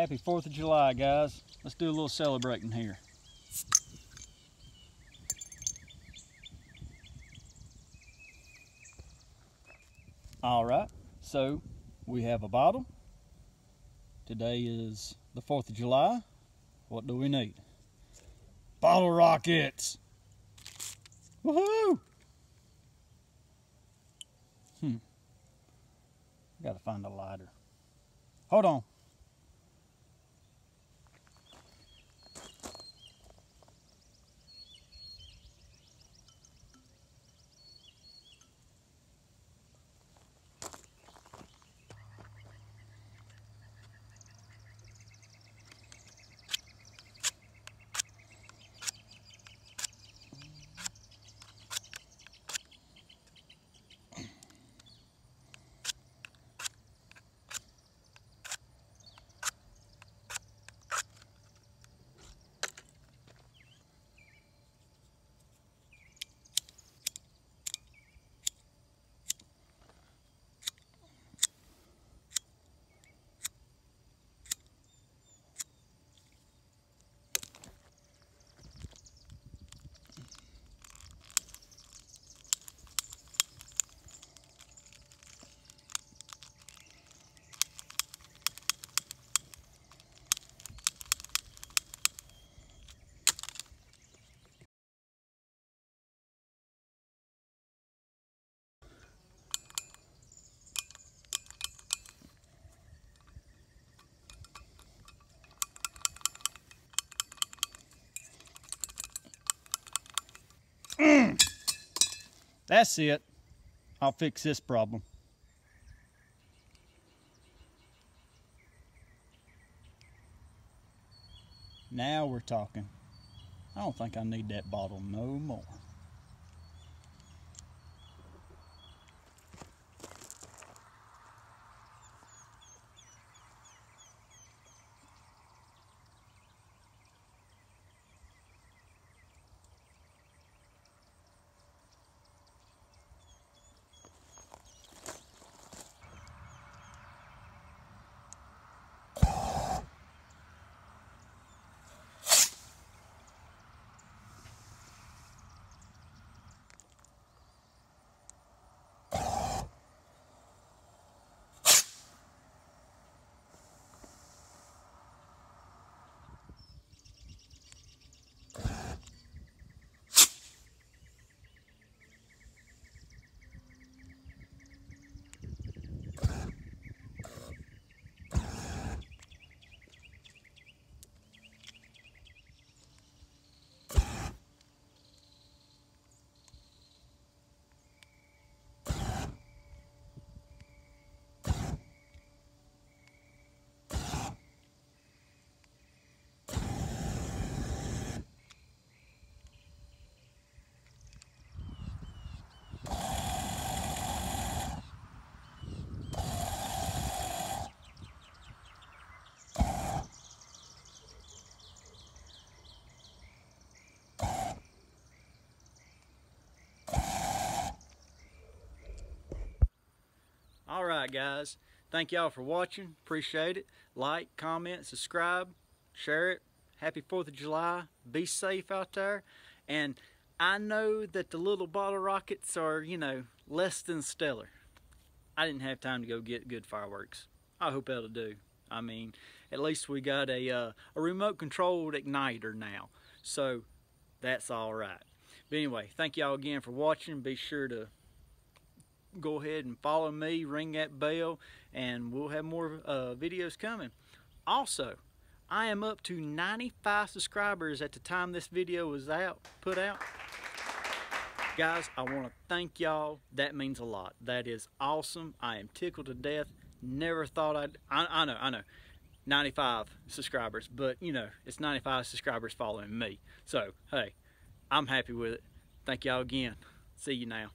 Happy 4th of July, guys. Let's do a little celebrating here. All right, so we have a bottle. Today is the 4th of July. What do we need? Bottle rockets! Woohoo! Hmm. Gotta find a lighter. Hold on. That's it. I'll fix this problem. Now we're talking. I don't think I need that bottle no more. All right, guys. Thank y'all for watching. Appreciate it. Like, comment, subscribe, share it. Happy 4th of July. Be safe out there. And I know that the little bottle rockets are, you know, less than stellar. I didn't have time to go get good fireworks. I hope that'll do. I mean, at least we got a, uh, a remote controlled igniter now. So that's all right. But anyway, thank y'all again for watching. Be sure to go ahead and follow me, ring that bell, and we'll have more uh, videos coming. Also, I am up to 95 subscribers at the time this video was out, put out. Guys, I want to thank y'all. That means a lot. That is awesome. I am tickled to death. Never thought I'd, I, I know, I know, 95 subscribers, but you know, it's 95 subscribers following me. So, hey, I'm happy with it. Thank y'all again. See you now.